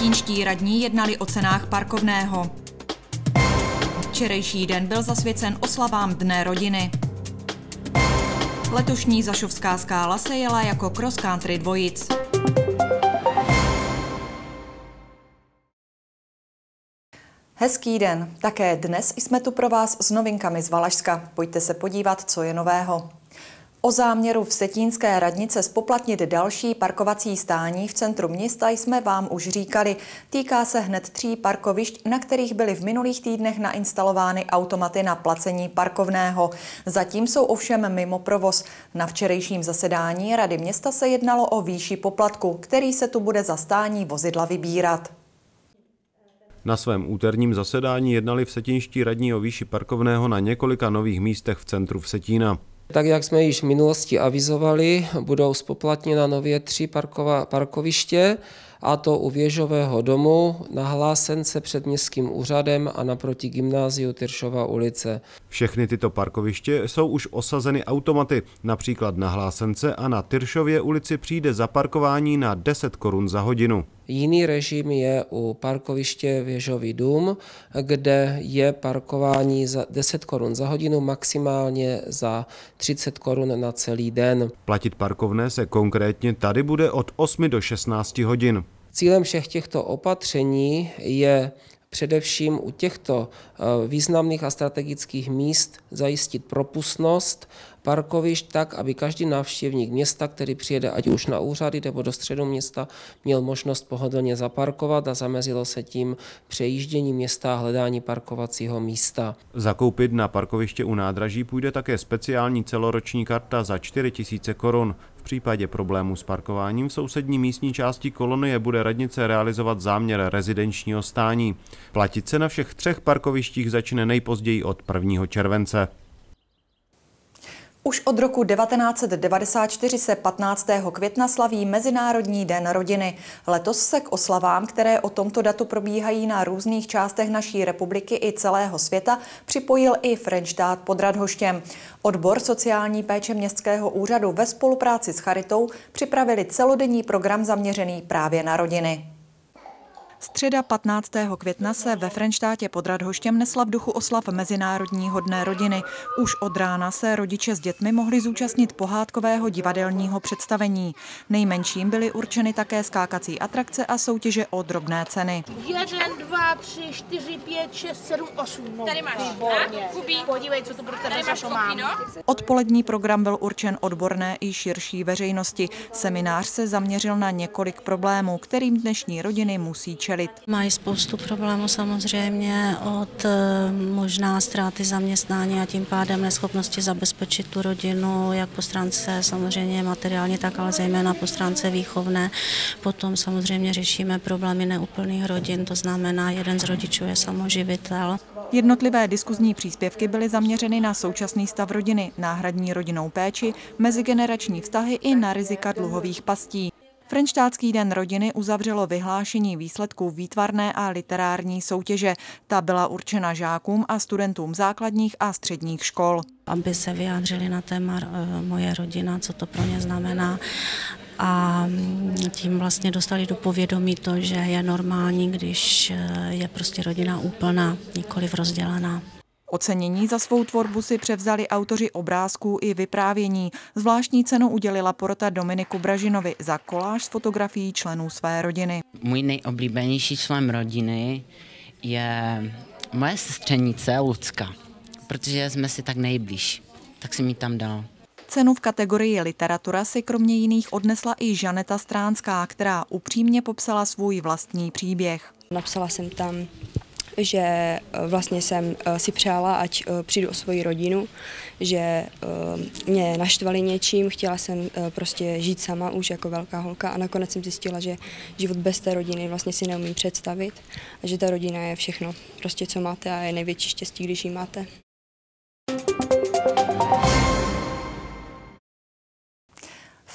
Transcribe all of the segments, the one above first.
Vsetínští radní jednali o cenách parkovného. Včerejší den byl zasvěcen oslavám Dne rodiny. Letošní Zašovská skála se jela jako cross country dvojic. Hezký den. Také dnes jsme tu pro vás s novinkami z Valašska. Pojďte se podívat, co je nového. O záměru v Setínské radnice spoplatnit další parkovací stání v centru města jsme vám už říkali. Týká se hned tří parkovišť, na kterých byly v minulých týdnech nainstalovány automaty na placení parkovného. Zatím jsou ovšem mimo provoz. Na včerejším zasedání Rady města se jednalo o výši poplatku, který se tu bude za stání vozidla vybírat. Na svém úterním zasedání jednali v Setinští radní o výši parkovného na několika nových místech v centru Vsetína. Tak jak jsme již v minulosti avizovali, budou spoplatněna nově tři parkova, parkoviště, a to u Věžového domu, na Hlásence před městským úřadem a naproti gymnáziu Tyršova ulice. Všechny tyto parkoviště jsou už osazeny automaty. Například na Hlásence a na Tyršově ulici přijde zaparkování na 10 korun za hodinu. Jiný režim je u parkoviště Věžový dům, kde je parkování za 10 korun za hodinu, maximálně za 30 korun na celý den. Platit parkovné se konkrétně tady bude od 8 do 16 hodin. Cílem všech těchto opatření je především u těchto eh, významných a strategických míst zajistit propustnost parkovišť tak, aby každý návštěvník města, který přijede ať už na úřady nebo do středu města, měl možnost pohodlně zaparkovat a zamezilo se tím přejíždění města a hledání parkovacího místa. Zakoupit na parkoviště u nádraží půjde také speciální celoroční karta za 4 000 korun. V případě problémů s parkováním v sousední místní části kolonie bude radnice realizovat záměr rezidenčního stání. Platit se na všech třech parkovištích začne nejpozději od 1. července. Už od roku 1994 se 15. května slaví Mezinárodní den rodiny. Letos se k oslavám, které o tomto datu probíhají na různých částech naší republiky i celého světa, připojil i Frenštát pod Radhoštěm. Odbor sociální péče městského úřadu ve spolupráci s Charitou připravili celodenní program zaměřený právě na rodiny. Středa 15. května se ve Frenštátě pod Radhoštěm nesla v duchu oslav Mezinárodního dne rodiny. Už od rána se rodiče s dětmi mohli zúčastnit pohádkového divadelního představení. Nejmenším byly určeny také skákací atrakce a soutěže o drobné ceny. 1, 2, 3, 4, 5, 6, 7, 8. No, Tady máš. Kubí. Podívej, co to pro tebe mám. No? Odpolední program byl určen odborné i širší veřejnosti. Seminář se zaměřil na několik problémů, kterým dnešní rodiny musí čelit čelit? Mají spoustu problémů samozřejmě od eh, možná ztráty zaměstnání a tím pádem neschopnosti zabezpečit tu rodinu, jak po stránce samozřejmě materiálně, tak ale zejména po stránce výchovné. Potom samozřejmě řešíme problémy neúplných rodin, to znamená, jeden z rodičů je samoživitel. Jednotlivé diskuzní příspěvky byly zaměřeny na současný stav rodiny, náhradní rodinnou péči, mezigenerační vztahy i na rizika dluhových pastí. Frenštátský den rodiny uzavřelo vyhlášení výsledků výtvarné a literární soutěže. Ta byla určena žákům a studentům základních a středních škol. Aby se vyjádřili na téma eh, moje rodina, co to pro ně znamená a mm, tím vlastně dostali do povědomí to, že je normální, když eh, je prostě rodina úplná, nikoliv rozdělená. Ocenění za svou tvorbu si převzali autoři obrázků i vyprávění. Zvláštní cenu udělila porota Dominiku Bražinovi za koláž s fotografií členů své rodiny. Můj nejoblíbenější člen rodiny je moje sestřenice Lucka, protože jsme si tak nejblíž, tak si mi tam dal. Cenu v kategorii literatura si kromě jiných odnesla i Žaneta Stránská, která upřímně popsala svůj vlastní příběh. Napsala jsem tam že eh, vlastně jsem eh, si přála, ať eh, přijdu o svoji rodinu, že mě naštvali něčím, chtěla jsem prostě žít sama už jako velká holka a nakonec jsem zjistila, že život bez té rodiny vlastně si neumím představit a že ta rodina je všechno, prostě co máte a je největší štěstí, když ji máte.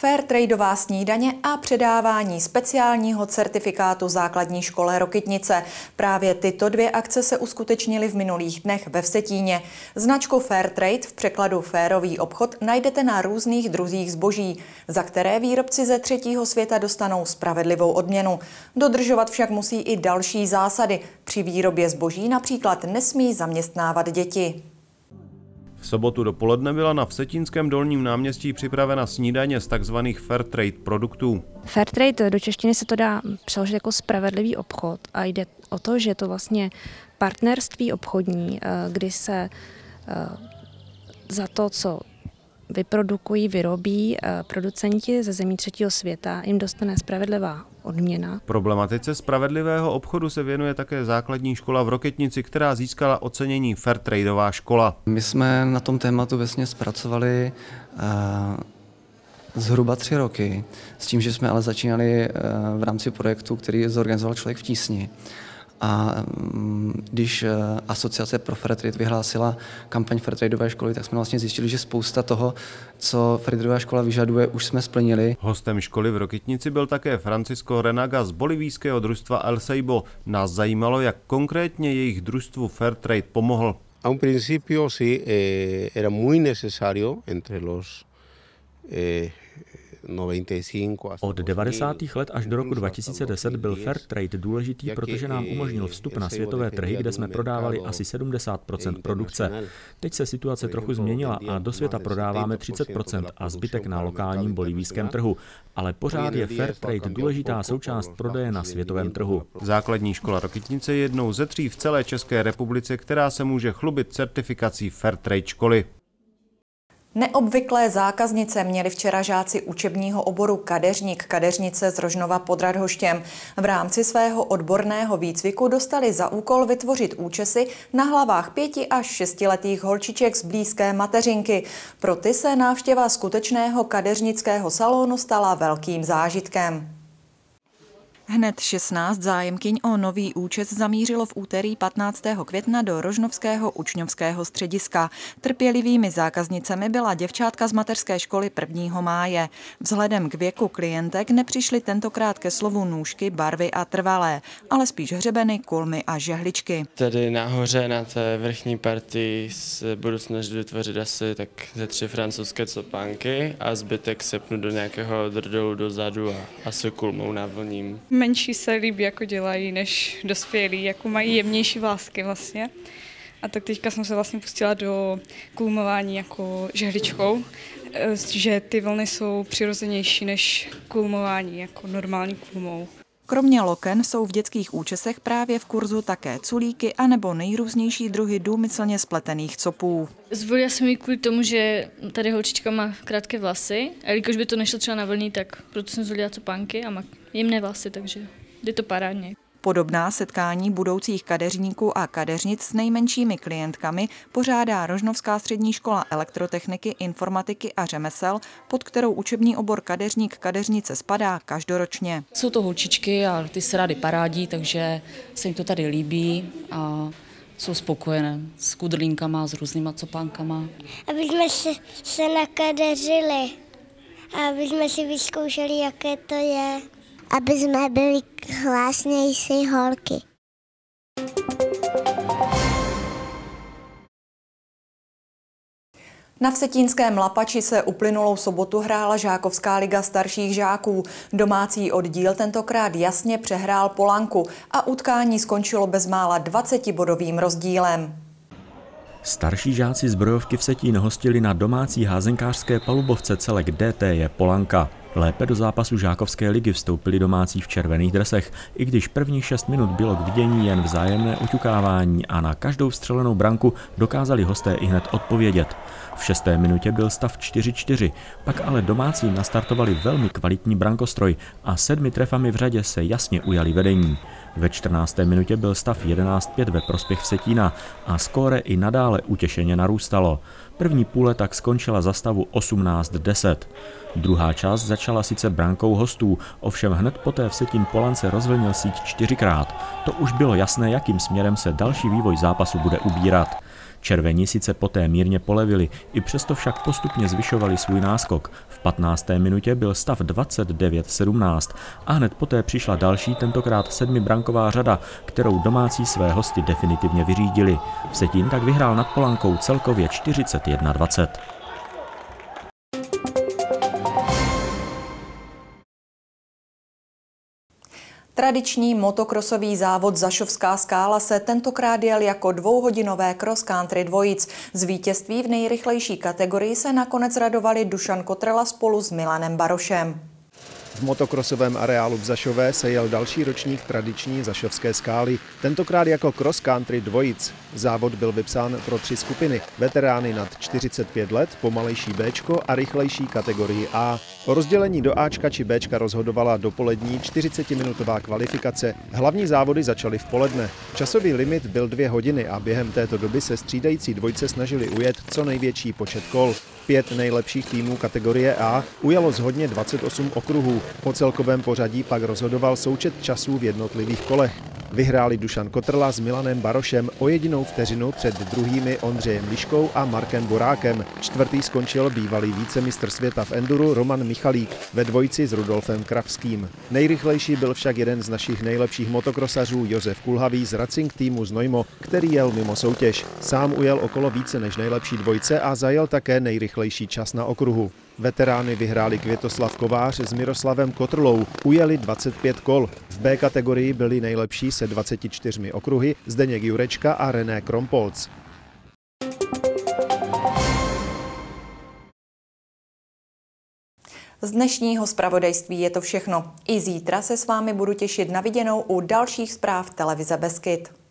Fair tradeová snídaně a předávání speciálního certifikátu základní škole Rokytnice. Právě tyto dvě akce se uskutečnily v minulých dnech ve Vsetíně. Značku Fair Trade v překladu férový obchod najdete na různých druzích zboží, za které výrobci ze třetího světa dostanou spravedlivou odměnu. Dodržovat však musí i další zásady. Při výrobě zboží například nesmí zaměstnávat děti. V sobotu dopoledne byla na Vsetínském dolním náměstí připravena snídaně z tzv. fair trade produktů. Fair trade do češtiny se to dá přeložit jako spravedlivý obchod a jde o to, že je to vlastně partnerství obchodní, eh, kdy se eh, za to, co vyprodukují, vyrobí eh, producenti ze zemí třetího světa, jim dostane spravedlivá odměna. Problematice spravedlivého obchodu se věnuje také základní škola v Roketnici, která získala ocenění Fairtradeová škola. My jsme na tom tématu vesně zpracovali uh, zhruba tři roky, s tím, že jsme ale začínali uh, v rámci projektu, který zorganizoval člověk v tísni. A mm, když eh, asociace pro Fairtrade vyhlásila kampaň Fairtradeové školy, tak jsme vlastně zjistili, že spousta toho, co Fairtradeová škola vyžaduje, už jsme splnili. Hostem školy v Rokytnici byl také Francisco Renaga z bolivijského družstva El Seibo. Nás zajímalo, jak konkrétně jejich družstvu Fairtrade pomohl. A un principio sí, eh, era muy necesario entre los eh, od 90. let až do roku 2010 byl fair trade důležitý, protože nám umožnil vstup na světové trhy, kde jsme prodávali asi 70% produkce. Teď se situace trochu změnila a do světa prodáváme 30% a zbytek na lokálním bolivijském trhu. Ale pořád je fair trade důležitá součást prodeje na světovém trhu. Základní škola Rokytnice je jednou ze tří v celé České republice, která se může chlubit certifikací fair trade školy. Neobvyklé zákaznice měli včera žáci učebního oboru kadeřník kadeřnice z Rožnova pod Radhoštěm. V rámci svého odborného výcviku dostali za úkol vytvořit účesy na hlavách pěti až šestiletých holčiček z blízké mateřinky. Pro ty se návštěva skutečného kadeřnického salonu stala velkým zážitkem. Hned 16 zájemkyň o nový účet zamířilo v úterý 15. května do Rožnovského učňovského střediska. Trpělivými zákaznicemi byla děvčátka z mateřské školy 1. máje. Vzhledem k věku klientek nepřišly tentokrát ke slovu nůžky, barvy a trvalé, ale spíš hřebeny, kulmy a žehličky. Tady nahoře na té vrchní partii se budu snažit vytvořit asi tak ze tři francouzské copánky a zbytek sepnu do nějakého drdolu dozadu a asi kulmou navlním menší se líbí, jako dělají, než dospělí, jako mají jemnější vlásky vlastně. A tak teďka jsem se vlastně pustila do kulmování jako žehličkou, eh, že ty vlny jsou přirozenější než kulmování jako normální kulmou. Kromě loken jsou v dětských účesech právě v kurzu také culíky anebo nejrůznější druhy důmyslně spletených copů. Zvolila jsem ji kvůli tomu, že tady holčička má krátké vlasy a jelikož by to nešlo třeba na vlní, tak proto jsem zvolila copánky a má jemné vlasy, takže je to parádně. Podobná setkání budoucích kadeřníků a kadeřnic s nejmenšími klientkami pořádá Rožnovská střední škola elektrotechniky, informatiky a řemesel, pod kterou učební obor kadeřník kadeřnice spadá každoročně. Jsou to holčičky a ty se rády parádí, takže se jim to tady líbí a jsou spokojené s kudrlínkama, s různýma copánkama. Aby jsme se, se nakadeřili a aby jsme si vyzkoušeli, jaké to je aby jsme byli krásnější holky. Na Vsetínském Lapači se uplynulou sobotu hrála Žákovská liga starších žáků. Domácí oddíl tentokrát jasně přehrál Polanku a utkání skončilo bezmála 20-bodovým rozdílem. Starší žáci zbrojovky v Setín hostili na domácí házenkářské palubovce celek DT je Polanka. Lépe do zápasu Žákovské ligy vstoupili domácí v červených dresech, i když prvních šest minut bylo k vidění jen vzájemné uťukávání a na každou střelenou branku dokázali hosté i hned odpovědět. V šesté minutě byl stav 4-4, pak ale domácí nastartovali velmi kvalitní brankostroj a sedmi trefami v řadě se jasně ujali vedení. Ve 14. minutě byl stav 11-5 ve prospěch Vsetína a skóre i nadále utěšeně narůstalo. První půle tak skončila za stavu 18-10. Druhá část začala sice brankou hostů, ovšem hned poté Vsetín Polance rozvlnil síť čtyřikrát. To už bylo jasné, jakým směrem se další vývoj zápasu bude ubírat. Červení sice poté mírně polevili, i přesto však postupně zvyšovali svůj náskok. V 15. minutě byl stav 29-17 a hned poté přišla další, tentokrát sedmibranková řada, kterou domácí své hosty definitivně vyřídili. Vsetín tak vyhrál nad Polankou celkově 41-20. Tradiční motokrosový závod Zašovská skála se tentokrát jel jako dvouhodinové cross country dvojic. Z vítězství v nejrychlejší kategorii se nakonec radovali Dušan Kotrela spolu s Milanem Barošem. V motokrosovém areálu v Zašové se jel další ročník tradiční zašovské skály, tentokrát jako cross country dvojic. Závod byl vypsán pro tři skupiny, veterány nad 45 let, pomalejší B a rychlejší kategorii A. O rozdělení do Ačka či Bčka rozhodovala dopolední 40-minutová kvalifikace. Hlavní závody začaly v poledne. Časový limit byl dvě hodiny a během této doby se střídající dvojce snažili ujet co největší počet kol. Pět nejlepších týmů kategorie A ujalo zhodně 28 okruhů. Po celkovém pořadí pak rozhodoval součet časů v jednotlivých kolech. Vyhráli Dušan Kotrla s Milanem Barošem o jedinou vteřinu před druhými Ondřejem Liškou a Markem Borákem. Čtvrtý skončil bývalý vícemistr světa v enduru Roman Michalík ve dvojici s Rudolfem Kravským. Nejrychlejší byl však jeden z našich nejlepších motokrosařů Josef Kulhavý z Racing týmu Znojmo, který jel mimo soutěž. Sám ujel okolo více než nejlepší dvojce a zajel také nejrychlejší čas na okruhu. Veterány vyhráli Květoslav Kovář s Miroslavem Kotrlou, ujeli 25 kol. V B kategorii byli nejlepší se 24 okruhy Zdeněk Jurečka a René Krompolc. Z dnešního zpravodajství je to všechno. I zítra se s vámi budu těšit na viděnou u dalších zpráv televize Beskyt.